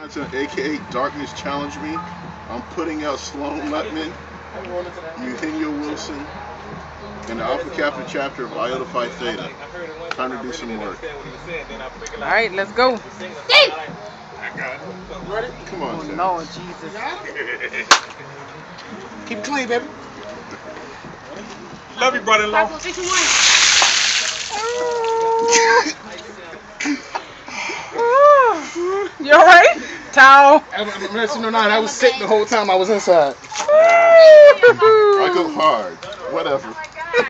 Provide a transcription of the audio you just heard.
Johnson, aka Darkness Challenge Me. I'm putting out Sloan Lutman, Eugenio Wilson, and the Alpha Kappa chapter of Iota Phi Theta. Time to do some work. All right, let's go. Come on, Oh, Tim. Lord Jesus. Keep clean, baby. Love you, brother-in-law. Towel. I'm I'm letting you know now, I was sick the whole time I was inside. I go hard. Whatever.